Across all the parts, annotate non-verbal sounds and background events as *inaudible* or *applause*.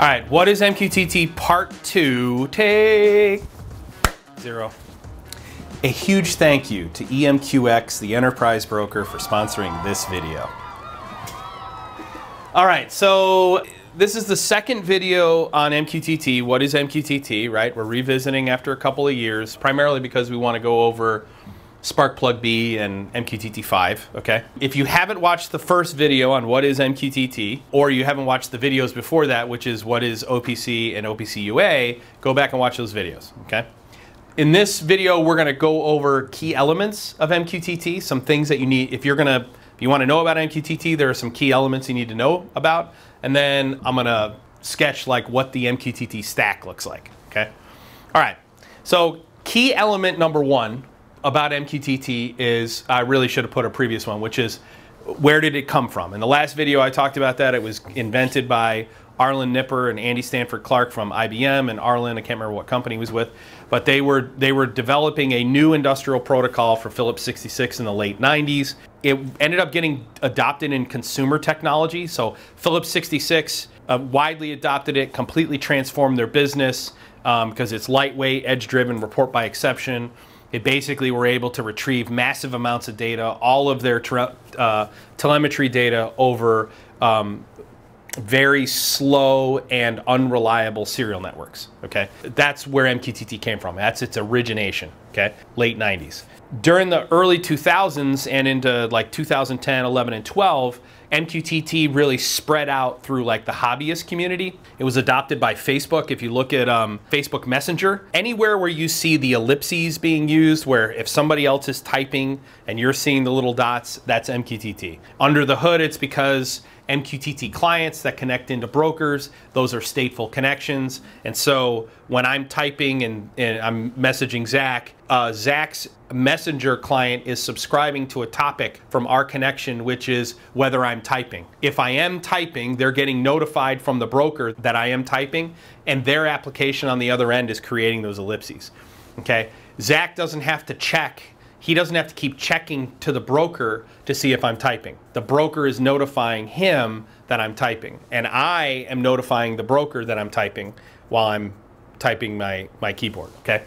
All right, what is MQTT Part 2? Take zero. A huge thank you to EMQX, the enterprise broker, for sponsoring this video. All right, so this is the second video on MQTT. What is MQTT, right? We're revisiting after a couple of years, primarily because we want to go over Sparkplug B and MQTT5, okay? If you haven't watched the first video on what is MQTT, or you haven't watched the videos before that, which is what is OPC and OPC UA, go back and watch those videos, okay? In this video, we're gonna go over key elements of MQTT, some things that you need, if you're gonna, if you wanna know about MQTT, there are some key elements you need to know about, and then I'm gonna sketch like what the MQTT stack looks like, okay? All right, so key element number one about MQTT is, I really should have put a previous one, which is where did it come from? In the last video I talked about that, it was invented by Arlen Nipper and Andy Stanford Clark from IBM and Arlen, I can't remember what company he was with, but they were they were developing a new industrial protocol for Phillips 66 in the late 90s. It ended up getting adopted in consumer technology. So Phillips 66 uh, widely adopted it, completely transformed their business because um, it's lightweight, edge-driven, report by exception. It basically were able to retrieve massive amounts of data, all of their uh, telemetry data over um, very slow and unreliable serial networks. Okay, that's where MQTT came from. That's its origination. Okay, late 90s. During the early 2000s and into like 2010, 11, and 12, MQTT really spread out through like the hobbyist community. It was adopted by Facebook. If you look at um, Facebook Messenger, anywhere where you see the ellipses being used, where if somebody else is typing and you're seeing the little dots, that's MQTT. Under the hood, it's because MQTT clients that connect into brokers. Those are stateful connections. And so when I'm typing and, and I'm messaging Zach, uh, Zach's messenger client is subscribing to a topic from our connection, which is whether I'm typing. If I am typing, they're getting notified from the broker that I am typing, and their application on the other end is creating those ellipses. Okay? Zach doesn't have to check he doesn't have to keep checking to the broker to see if I'm typing. The broker is notifying him that I'm typing, and I am notifying the broker that I'm typing while I'm typing my, my keyboard, okay?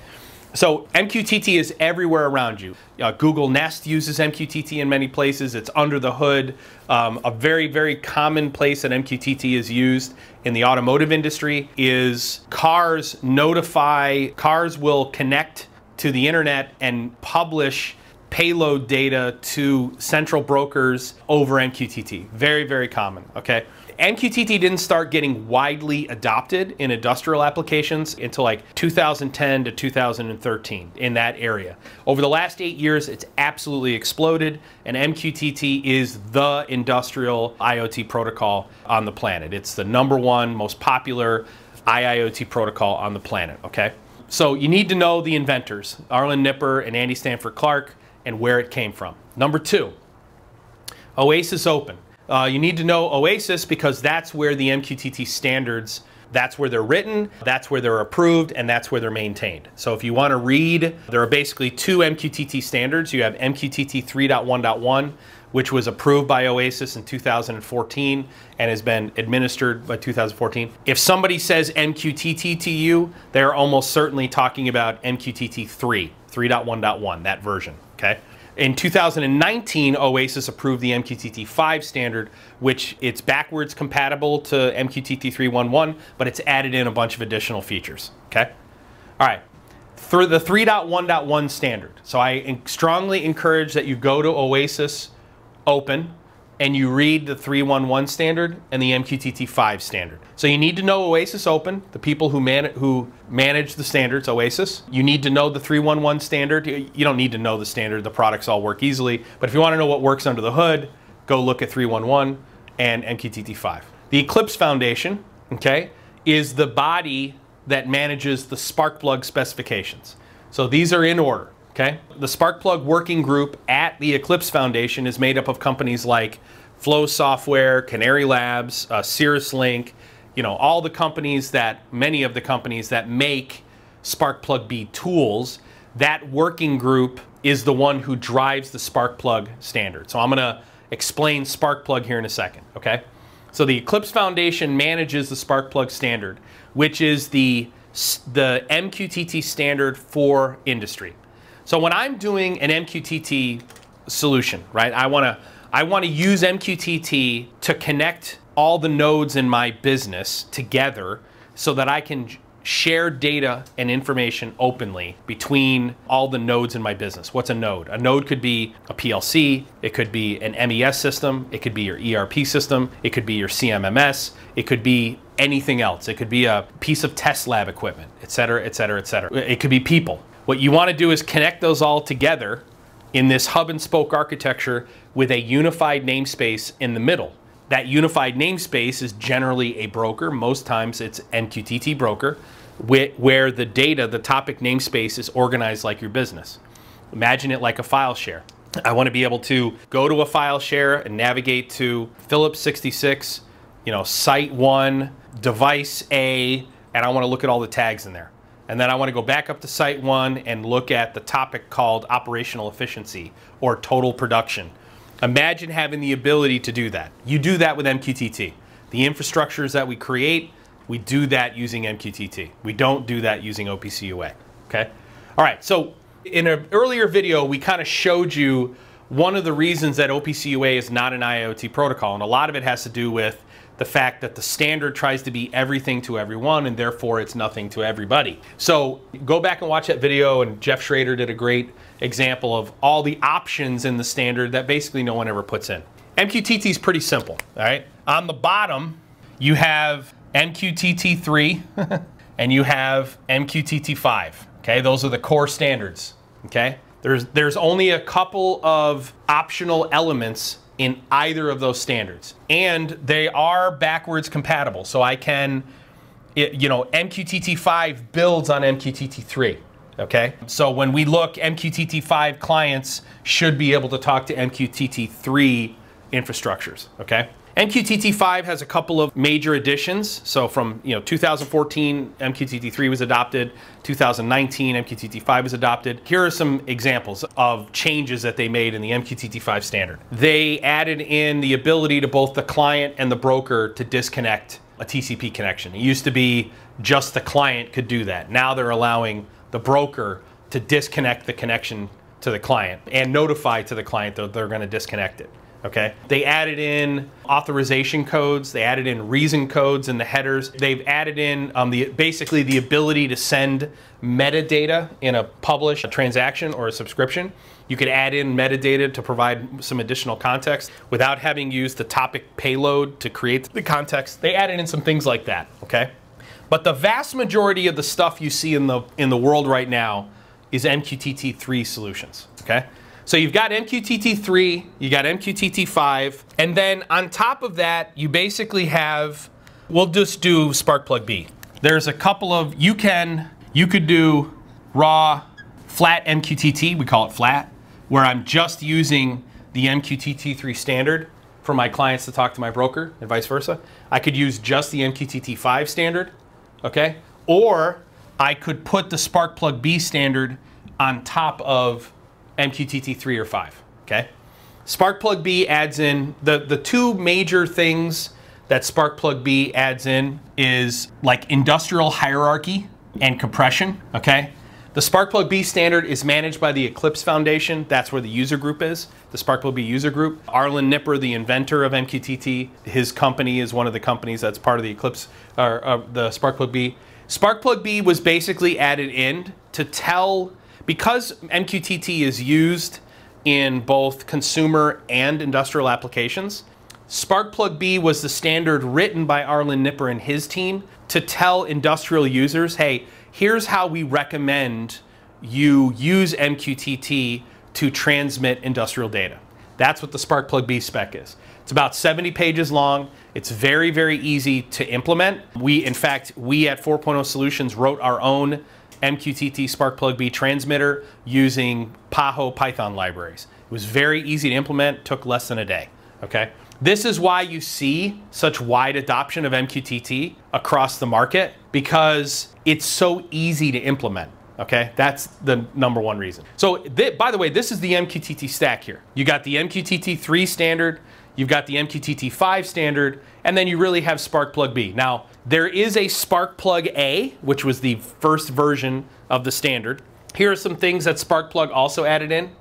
So MQTT is everywhere around you. Uh, Google Nest uses MQTT in many places. It's under the hood. Um, a very, very common place that MQTT is used in the automotive industry is cars notify, cars will connect to the internet and publish payload data to central brokers over MQTT. Very, very common, okay? MQTT didn't start getting widely adopted in industrial applications until like 2010 to 2013 in that area. Over the last eight years, it's absolutely exploded, and MQTT is the industrial IoT protocol on the planet. It's the number one most popular IIoT protocol on the planet, okay? So you need to know the inventors, Arlen Nipper and Andy Stanford Clark, and where it came from. Number two, Oasis Open. Uh, you need to know Oasis because that's where the MQTT standards, that's where they're written, that's where they're approved, and that's where they're maintained. So if you want to read, there are basically two MQTT standards. You have MQTT 3.1.1, which was approved by Oasis in 2014 and has been administered by 2014. If somebody says MQTT to you, they're almost certainly talking about MQTT 3, 3.1.1, that version, okay? In 2019, Oasis approved the MQTT 5 standard, which it's backwards compatible to MQTT 3.1.1, but it's added in a bunch of additional features, okay? All right, for the 3.1.1 standard. So I strongly encourage that you go to Oasis open and you read the 311 standard and the MQTT5 standard. So you need to know Oasis Open, the people who, man who manage the standards, Oasis. You need to know the 311 standard. You don't need to know the standard, the products all work easily. But if you want to know what works under the hood, go look at 311 and MQTT5. The Eclipse Foundation, okay, is the body that manages the Sparkplug specifications. So these are in order. Okay? The Sparkplug working group at the Eclipse Foundation is made up of companies like Flow Software, Canary Labs, uh, Cirrus Link, you know, all the companies that, many of the companies that make Sparkplug B tools. That working group is the one who drives the Sparkplug standard. So I'm going to explain Sparkplug here in a second, okay? So the Eclipse Foundation manages the Sparkplug standard, which is the, the MQTT standard for industry. So when I'm doing an MQTT solution, right, I want to I want to use MQTT to connect all the nodes in my business together so that I can share data and information openly between all the nodes in my business. What's a node? A node could be a PLC, it could be an MES system, it could be your ERP system, it could be your CMMS, it could be anything else. It could be a piece of test lab equipment, et cetera, et cetera, et cetera. It could be people. What you want to do is connect those all together in this hub and spoke architecture with a unified namespace in the middle. That unified namespace is generally a broker. Most times it's MQTT broker, where the data, the topic namespace is organized like your business. Imagine it like a file share. I want to be able to go to a file share and navigate to Phillips 66, you know, site one, device A, and I want to look at all the tags in there. And then I want to go back up to site one and look at the topic called operational efficiency or total production Imagine having the ability to do that. You do that with MQTT. The infrastructures that we create, we do that using MQTT. We don't do that using OPC UA, okay? All right, so in an earlier video, we kind of showed you one of the reasons that OPC UA is not an IoT protocol, and a lot of it has to do with the fact that the standard tries to be everything to everyone and therefore it's nothing to everybody. So go back and watch that video and Jeff Schrader did a great example of all the options in the standard that basically no one ever puts in. MQTT is pretty simple, all right? On the bottom, you have MQTT3 *laughs* and you have MQTT5, okay? Those are the core standards, okay? There's, there's only a couple of optional elements in either of those standards. And they are backwards compatible. So I can, it, you know, MQTT5 builds on MQTT3. Okay, so when we look, MQTT5 clients should be able to talk to MQTT3 infrastructures. Okay. MQTT5 has a couple of major additions. So from you know 2014, MQTT3 was adopted. 2019, MQTT5 was adopted. Here are some examples of changes that they made in the MQTT5 standard. They added in the ability to both the client and the broker to disconnect a TCP connection. It used to be just the client could do that. Now they're allowing the broker to disconnect the connection to the client and notify to the client that they're going to disconnect it okay? They added in authorization codes, they added in reason codes in the headers. They've added in um, the basically the ability to send metadata in a publish, a transaction, or a subscription. You could add in metadata to provide some additional context without having used the topic payload to create the context. They added in some things like that, okay? But the vast majority of the stuff you see in the in the world right now is MQTT3 solutions, okay? So you've got MQTT3, you got MQTT5, and then on top of that, you basically have, we'll just do Sparkplug B. There's a couple of, you can, you could do raw flat MQTT, we call it flat, where I'm just using the MQTT3 standard for my clients to talk to my broker and vice versa. I could use just the MQTT5 standard, okay? Or I could put the Sparkplug B standard on top of MQTT 3 or 5, okay? Sparkplug B adds in, the, the two major things that Sparkplug B adds in is like industrial hierarchy and compression, okay? The Sparkplug B standard is managed by the Eclipse Foundation. That's where the user group is, the Sparkplug B user group. Arlen Nipper, the inventor of MQTT, his company is one of the companies that's part of the Eclipse, or uh, the Sparkplug B. Sparkplug B was basically added in to tell because MQTT is used in both consumer and industrial applications, Sparkplug B was the standard written by Arlen Nipper and his team to tell industrial users, hey, here's how we recommend you use MQTT to transmit industrial data. That's what the Sparkplug B spec is. It's about 70 pages long. It's very, very easy to implement. We, in fact, we at 4.0 Solutions wrote our own MQTT Sparkplug B transmitter using PAHO Python libraries. It was very easy to implement, took less than a day, okay? This is why you see such wide adoption of MQTT across the market because it's so easy to implement. Okay, that's the number one reason. So, by the way, this is the MQTT stack here. You got the MQTT3 standard, you've got the MQTT5 standard, and then you really have Sparkplug B. Now, there is a Sparkplug A, which was the first version of the standard. Here are some things that Sparkplug also added in.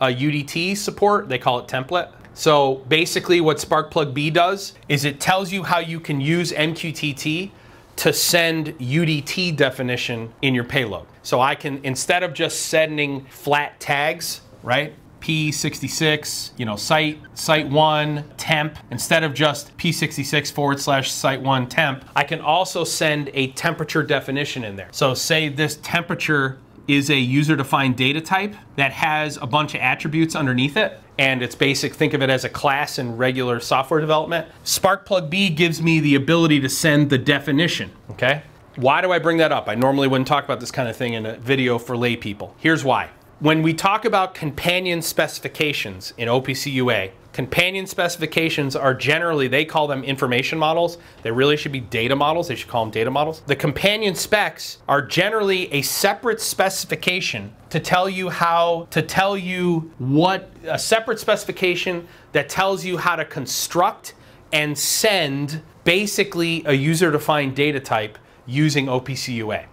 UDT support, they call it template. So basically what Sparkplug B does is it tells you how you can use MQTT to send UDT definition in your payload. So I can, instead of just sending flat tags, right? P66, you know, site, site one, temp, instead of just P66 forward slash site one temp, I can also send a temperature definition in there. So say this temperature is a user defined data type that has a bunch of attributes underneath it and it's basic, think of it as a class in regular software development. Sparkplug B gives me the ability to send the definition, okay? Why do I bring that up? I normally wouldn't talk about this kind of thing in a video for lay people. Here's why. When we talk about companion specifications in OPC UA, companion specifications are generally, they call them information models. They really should be data models. They should call them data models. The companion specs are generally a separate specification to tell you how, to tell you what, a separate specification that tells you how to construct and send basically a user-defined data type using OPC UA.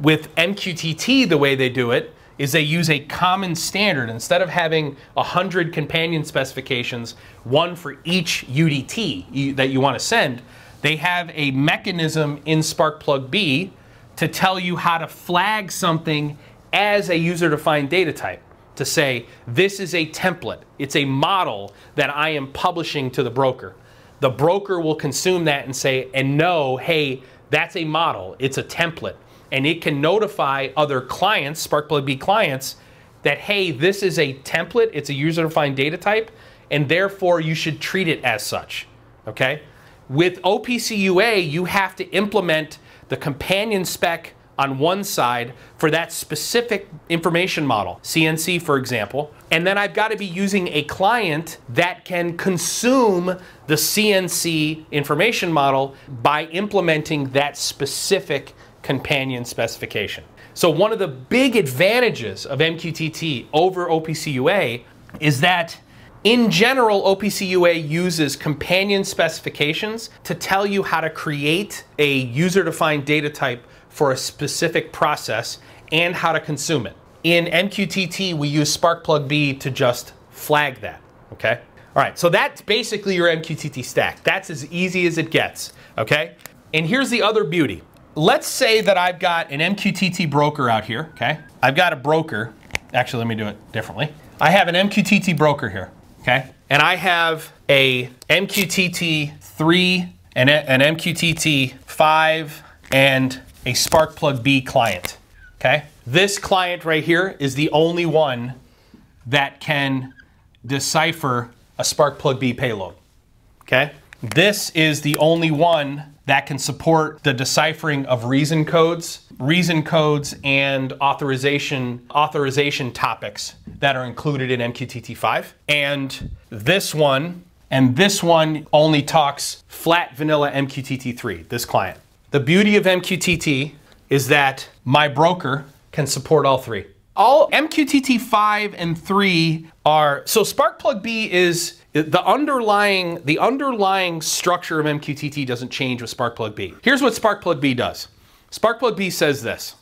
With MQTT, the way they do it, is they use a common standard. Instead of having 100 companion specifications, one for each UDT that you want to send, they have a mechanism in Sparkplug B to tell you how to flag something as a user-defined data type to say, this is a template. It's a model that I am publishing to the broker. The broker will consume that and say, and know, hey, that's a model. It's a template and it can notify other clients, Sparkplug clients, that hey, this is a template, it's a user-defined data type, and therefore you should treat it as such. Okay? With OPC UA, you have to implement the companion spec on one side for that specific information model, CNC for example, and then I've got to be using a client that can consume the CNC information model by implementing that specific companion specification. So one of the big advantages of MQTT over OPC UA is that in general, OPC UA uses companion specifications to tell you how to create a user-defined data type for a specific process and how to consume it. In MQTT, we use Sparkplug B to just flag that, okay? All right, so that's basically your MQTT stack. That's as easy as it gets, okay? And here's the other beauty let's say that I've got an MQTT broker out here, okay? I've got a broker. Actually, let me do it differently. I have an MQTT broker here, okay? And I have a MQTT 3, and an MQTT 5, and a Sparkplug B client, okay? This client right here is the only one that can decipher a Sparkplug B payload, okay? This is the only one that can support the deciphering of reason codes, reason codes and authorization authorization topics that are included in MQTT5. And this one and this one only talks flat vanilla MQTT3, this client. The beauty of MQTT is that my broker can support all three. All MQTT5 and 3 are, so Sparkplug B is the underlying the underlying structure of MQTT doesn't change with Sparkplug B. Here's what Sparkplug B does. Sparkplug B says this.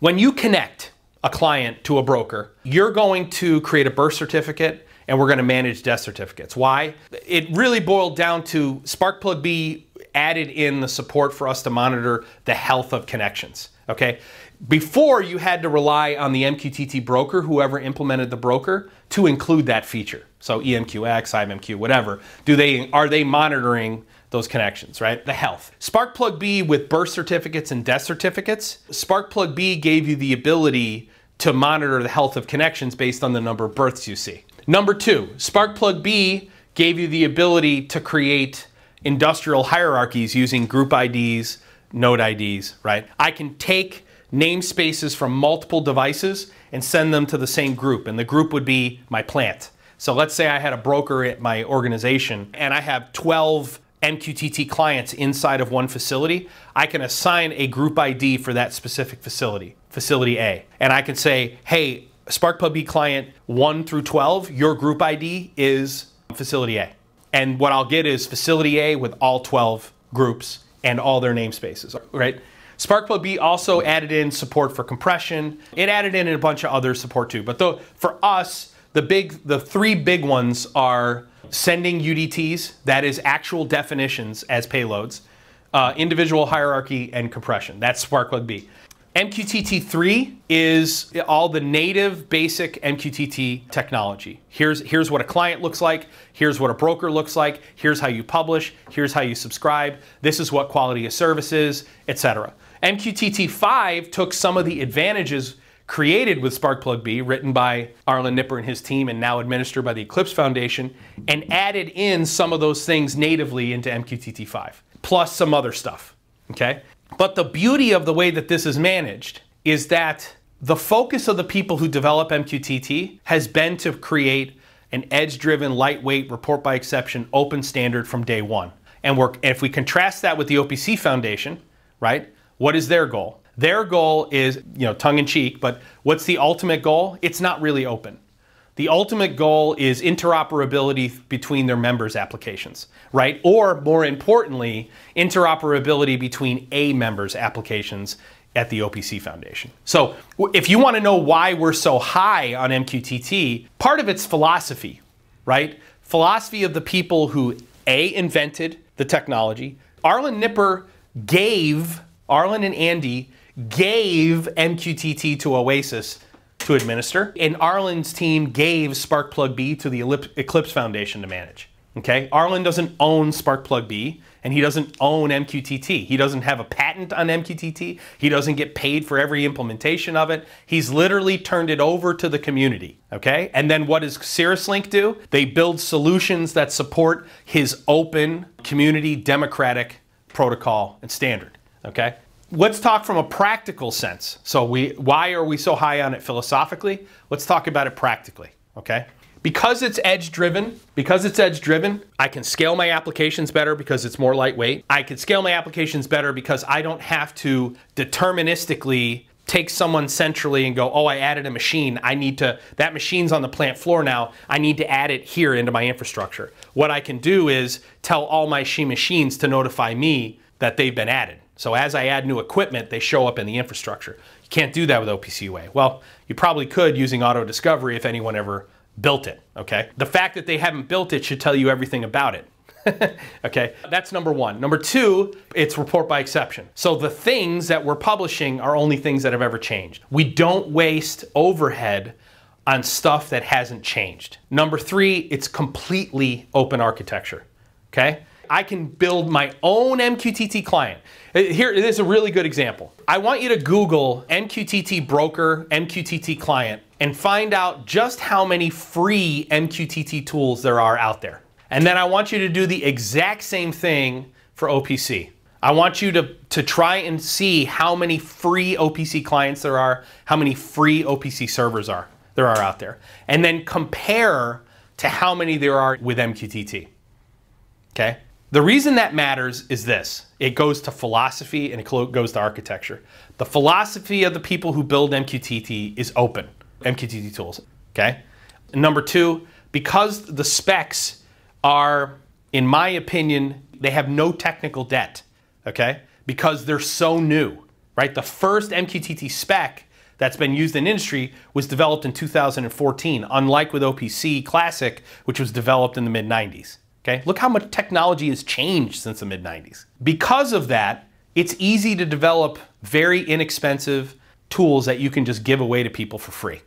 When you connect a client to a broker, you're going to create a birth certificate and we're going to manage death certificates. Why? It really boiled down to Sparkplug B added in the support for us to monitor the health of connections. Okay? Before you had to rely on the MQTT broker, whoever implemented the broker, to include that feature. So EMQX, HiveMQ, whatever. Do they are they monitoring those connections, right? The health. Sparkplug B with birth certificates and death certificates. Sparkplug B gave you the ability to monitor the health of connections based on the number of births you see. Number two, Sparkplug B gave you the ability to create industrial hierarchies using group IDs, node IDs, right? I can take namespaces from multiple devices and send them to the same group. And the group would be my plant. So let's say I had a broker at my organization and I have 12 MQTT clients inside of one facility. I can assign a group ID for that specific facility, facility A. And I can say, hey, Sparkplug client 1 through 12, your group ID is facility A. And what I'll get is facility A with all 12 groups and all their namespaces, right? Sparkplug B also added in support for compression. It added in a bunch of other support too. But for us, the big, the three big ones are sending UDTs, that is actual definitions as payloads, uh, individual hierarchy, and compression. That's Sparkplug B. MQTT3 is all the native basic MQTT technology. Here's, here's what a client looks like, here's what a broker looks like, here's how you publish, here's how you subscribe, this is what quality of service is, etc. MQTT5 took some of the advantages created with Sparkplug B, written by Arlen Nipper and his team and now administered by the Eclipse Foundation, and added in some of those things natively into MQTT5, plus some other stuff, okay? But the beauty of the way that this is managed is that the focus of the people who develop MQTT has been to create an edge-driven, lightweight, report by exception, open standard from day one. And we're, if we contrast that with the OPC Foundation, right, what is their goal? Their goal is, you know, tongue in cheek, but what's the ultimate goal? It's not really open. The ultimate goal is interoperability between their members' applications, right? Or more importantly, interoperability between a member's applications at the OPC Foundation. So if you want to know why we're so high on MQTT, part of it's philosophy, right? Philosophy of the people who A, invented the technology. Arlen Nipper gave Arlen and Andy gave MQTT to Oasis to administer, and Arlen's team gave Sparkplug B to the Eclipse Foundation to manage. Okay, Arlen doesn't own Sparkplug B, and he doesn't own MQTT. He doesn't have a patent on MQTT. He doesn't get paid for every implementation of it. He's literally turned it over to the community. Okay, and then what does CirrusLink do? They build solutions that support his open community democratic protocol and standard. Okay? Let's talk from a practical sense. So we why are we so high on it philosophically? Let's talk about it practically, okay? Because it's edge driven, because it's edge driven, I can scale my applications better because it's more lightweight. I can scale my applications better because I don't have to deterministically take someone centrally and go, oh, I added a machine. I need to, that machine's on the plant floor now. I need to add it here into my infrastructure. What I can do is tell all my she machines to notify me that they've been added. So as I add new equipment, they show up in the infrastructure. You can't do that with OPC UA. Well, you probably could using auto discovery if anyone ever built it, okay? The fact that they haven't built it should tell you everything about it. *laughs* okay, that's number one. Number two, it's report by exception. So the things that we're publishing are only things that have ever changed. We don't waste overhead on stuff that hasn't changed. Number three, it's completely open architecture. Okay? I can build my own MQTT client. Uh, here, this is a really good example. I want you to Google MQTT broker, MQTT client, and find out just how many free MQTT tools there are out there. And then I want you to do the exact same thing for OPC. I want you to, to try and see how many free OPC clients there are, how many free OPC servers are there are out there, and then compare to how many there are with MQTT. Okay? The reason that matters is this it goes to philosophy and it goes to architecture. The philosophy of the people who build MQTT is open, MQTT tools. Okay? number two, because the specs are, in my opinion, they have no technical debt. Okay? Because they're so new, right? The first MQTT spec that's been used in industry was developed in 2014, unlike with OPC Classic, which was developed in the mid 90s. Okay, look how much technology has changed since the mid 90s. Because of that, it's easy to develop very inexpensive tools that you can just give away to people for free.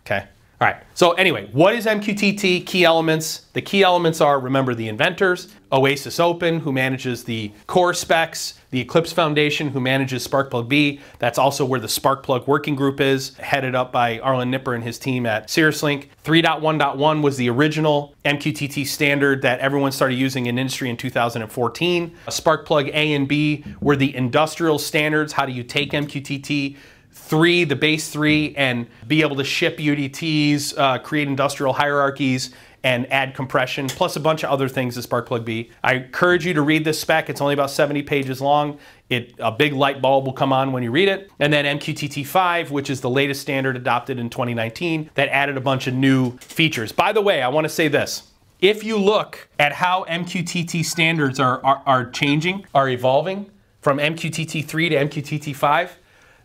Okay. All right, so anyway, what is MQTT? Key elements. The key elements are, remember, the inventors, Oasis Open, who manages the core specs, the Eclipse Foundation, who manages Sparkplug B. That's also where the Sparkplug working group is, headed up by Arlen Nipper and his team at CirrusLink. 3.1.1 was the original MQTT standard that everyone started using in industry in 2014. Sparkplug A and B were the industrial standards. How do you take MQTT? Three, the base three, and be able to ship UDTs, uh, create industrial hierarchies, and add compression, plus a bunch of other things to Sparkplug B. I encourage you to read this spec. It's only about 70 pages long. It, a big light bulb will come on when you read it. And then MQTT5, which is the latest standard adopted in 2019, that added a bunch of new features. By the way, I want to say this. If you look at how MQTT standards are, are, are changing, are evolving from MQTT 3 to MQTT 5,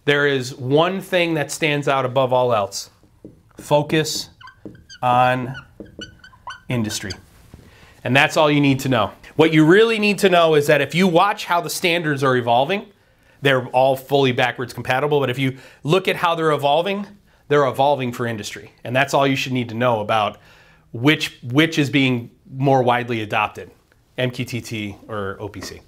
there is one thing that stands out above all else focus on industry. And that's all you need to know. What you really need to know is that if you watch how the standards are evolving, they're all fully backwards compatible. But if you look at how they're evolving, they're evolving for industry. And that's all you should need to know about which, which is being more widely adopted, MQTT or OPC.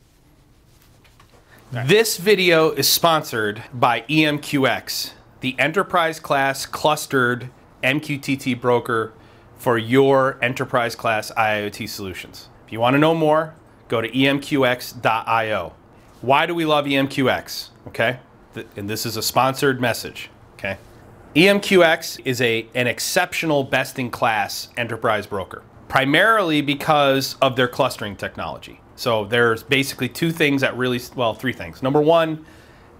This video is sponsored by EMQX, the enterprise class clustered MQTT broker for your enterprise class IoT solutions. If you want to know more, go to emqx.io. Why do we love EMQX? Okay, and this is a sponsored message. Okay, EMQX is a an exceptional best-in-class enterprise broker, primarily because of their clustering technology. So there's basically two things that really, well, three things. Number one,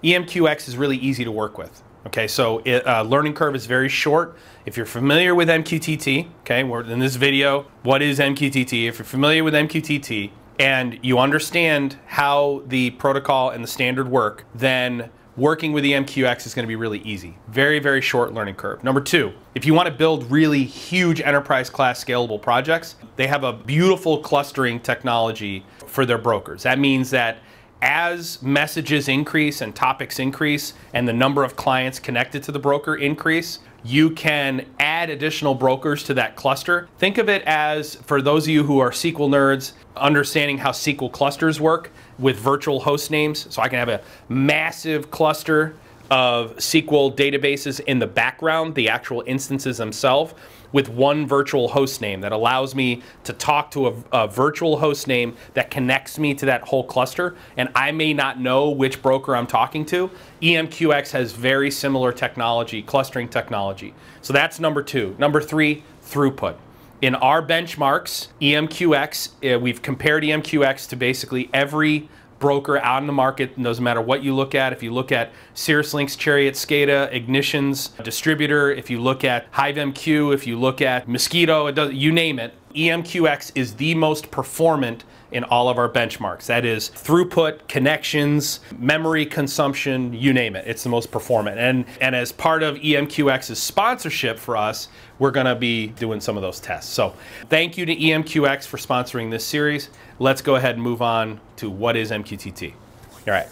EMQX is really easy to work with. Okay, so it, uh, learning curve is very short. If you're familiar with MQTT, okay, we're in this video, what is MQTT? If you're familiar with MQTT and you understand how the protocol and the standard work, then working with EMQX is going to be really easy. Very, very short learning curve. Number two, if you want to build really huge enterprise class scalable projects, they have a beautiful clustering technology for their brokers. That means that as messages increase and topics increase and the number of clients connected to the broker increase, you can add additional brokers to that cluster. Think of it as, for those of you who are SQL nerds, understanding how SQL clusters work with virtual host names. So I can have a massive cluster of SQL databases in the background, the actual instances themselves with one virtual host name that allows me to talk to a, a, virtual host name that connects me to that whole cluster. And I may not know which broker I'm talking to. EMQX has very similar technology, clustering technology. So that's number two. Number three, throughput. In our benchmarks, EMQX, uh, we've compared EMQX to basically every broker out in the market, doesn't matter what you look at. If you look at Cirrus Links, Chariot, SCADA, Ignition's distributor, if you look at HiveMQ, if you look at Mosquitto, it does, you name it, EMQX is the most performant in all of our benchmarks. That is throughput, connections, memory consumption, you name it. It's the most performant. And, and as part of EMQX's sponsorship for us, we're gonna be doing some of those tests. So thank you to EMQX for sponsoring this series. Let's go ahead and move on to what is MQTT. All right.